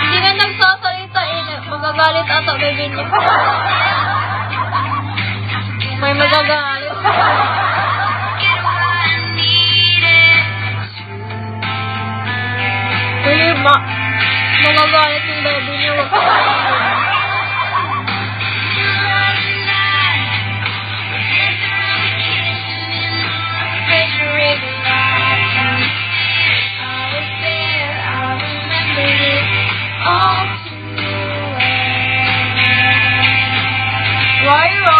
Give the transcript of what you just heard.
Hindi na nagsasalita eh. Magagalit ata, baby niya. May magagalit. Uy, ma magagalit yung baby niya. Why are you